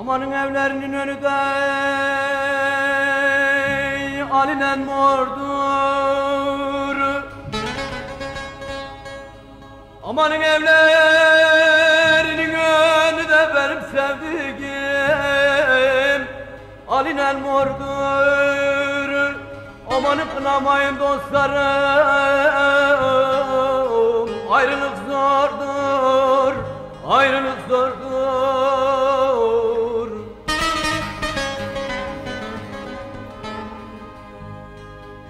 Amanın evlerinin önü de alinen mordur. Amanın evlerinin önü de benim sevdiğim alinen mordur. Amanı kınamayın dostlarım Ayrılık zordur Ayrılık zordur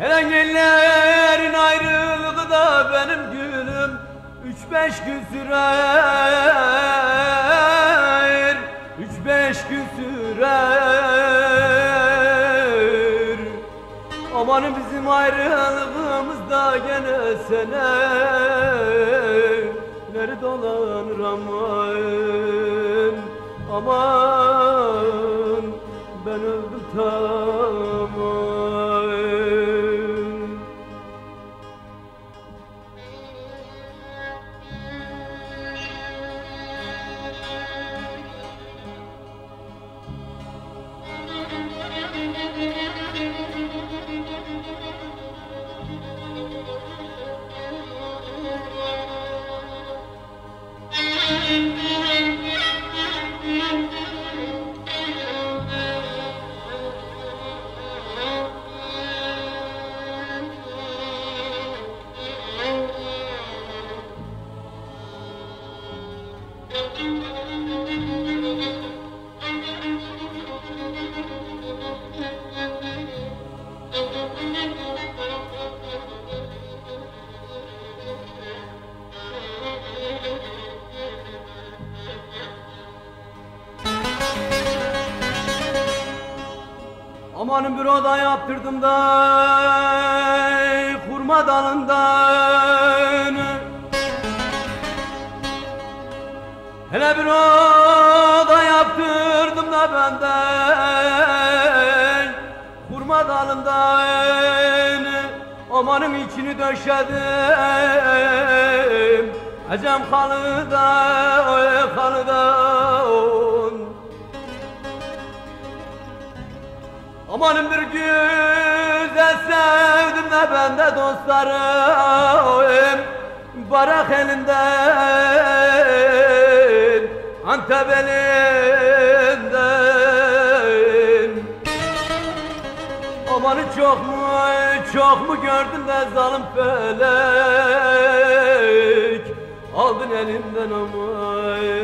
Herengillerin ayrılığı da benim gülüm Üç beş gün sürer. Üç beş gün sürer. Amanın bizim ayrılığımız da gene sene. Nerede dolanır aman Aman Amanın bir oda yaptırdım da kurma dalından. Hele bir oda yaptırdım da benden kurma dalından. Amanın içini döşedim Ecem kalı da oy kalı da Amanın bir güzel sevdim de ben de dostlarım. Barak elinden Antep elinden. Amanı çok mu çok mu gördün de zalim felek? Aldın elimden aman